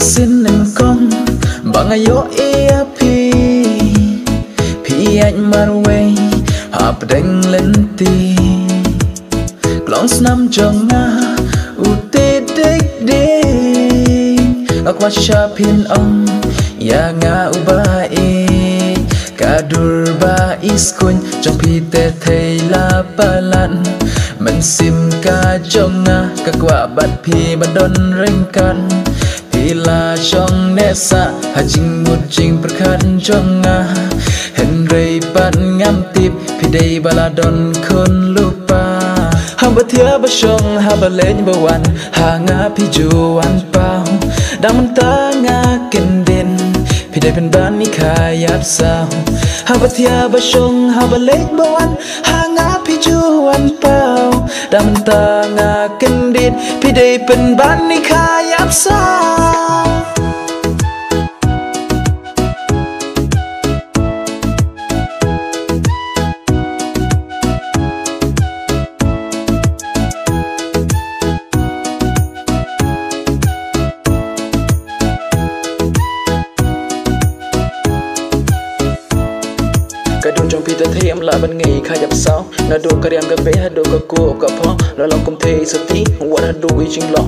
xin em con bằng ai yo e pi pi anh mar way hap deng lên ti long snam jong na u đích dek de akwa cha pin ong ya nga u ba e kadur ba iskun trong pi te thầy la palan mình sim ca trong nga các quả bạn pi ban don ชองเนสะหาจริงบุดจริงประคันช่องนาเห็นไรปันงามติบพี่ได้บาลาดอนคนลูกปาหาบะเทียบะชงหาบะเล่นบะวันหางาพี่จูวันเปาดำมันตางากินดินพี่ได้เป็นบ้านมีขายยับสาวหาบะเทียบะชงหาบะเล่นบะวันหางาพี่จูวันเปาดำมันตางากินดินพี่ได้เป็นบ้านมีขายยับสาว Kadung trong pita thay em lại bên nghỉ khai dập sao Nga cả đêm cả bé ha do cả ko cả pho La lòng kum thay sợ tí, What I do i jing lo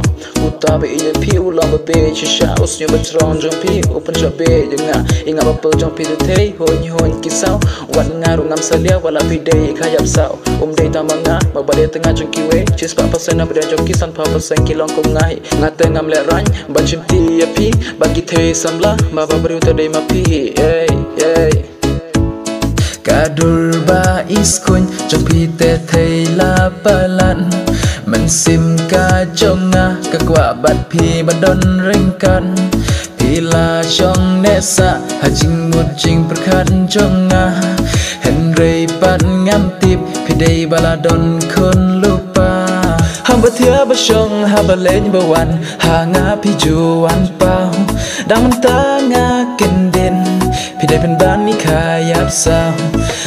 Uta be i pi u long bờ chỉ chi sha Us nyo ba trong trong pi Open bê be ngã Yên ngã ba bơ trong pita thay Hoi hoi ki sao? Ngã nga ngắm ngam sa và là pi day khai dập sao Ôm đây ta nga Mag ba tengah trong kỳ quê Chỉ pa phát sen nằm bada trong kỳ san phát sinh sen ki long kum ngã Nga te ngam le rany Ban chim ti ya pi Bagi thế samla la mà bà uta day ma pi Hey Yeah ba iskun trong pi te là la palan mình sim ca trong nga, các quả bát pi ban don rinh kan thì là trong ne xa, hà chinh một ching khát trong nga. Hen rei ngắm tiếp, khi đây dei là don khôn lupa hàng ba thía ba sông hà ba lên ba hoàn hà ngã phi ju an bao. Đang ta nga เป็นบ้านนิคายาบสาว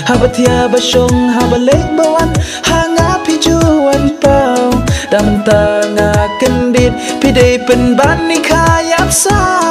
หาบัทยาบชงหาบเล็กบวันหางาพี่จวันเป่าดำตางากันดิดพี่ได้เป็นบ้านนิคายาบสาว